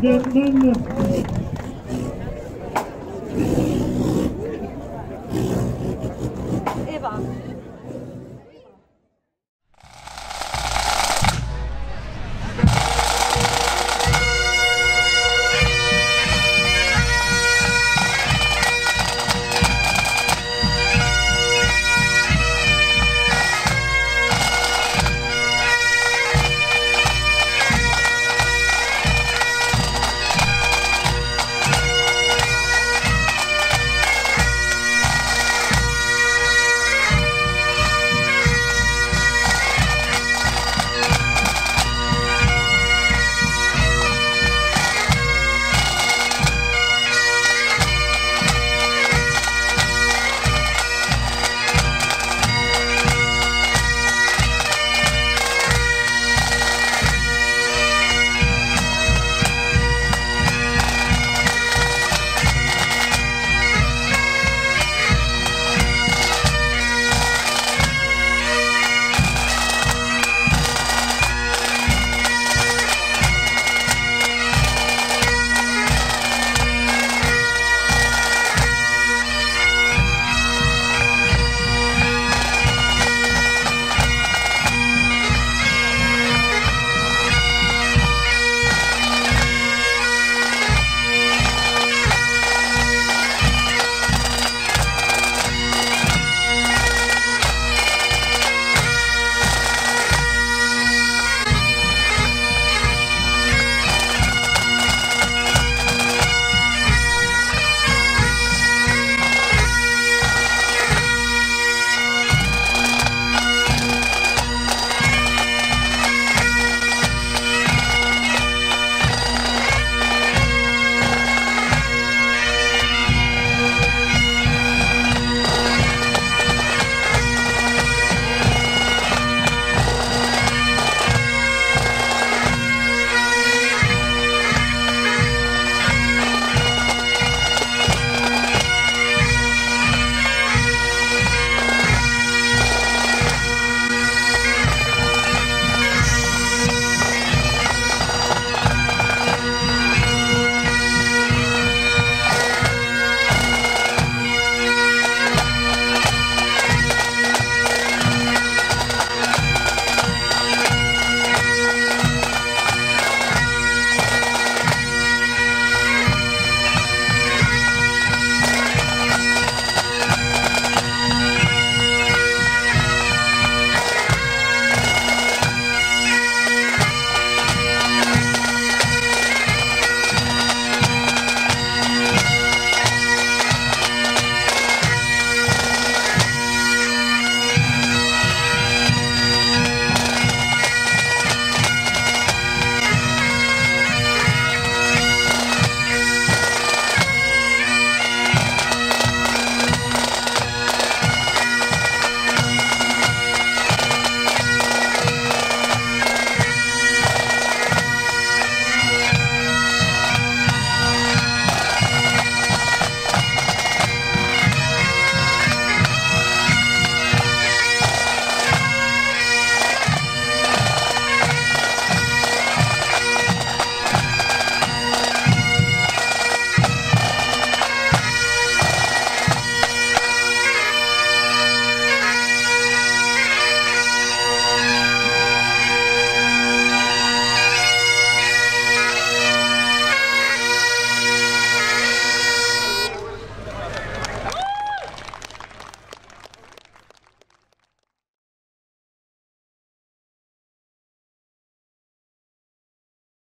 gentlemen.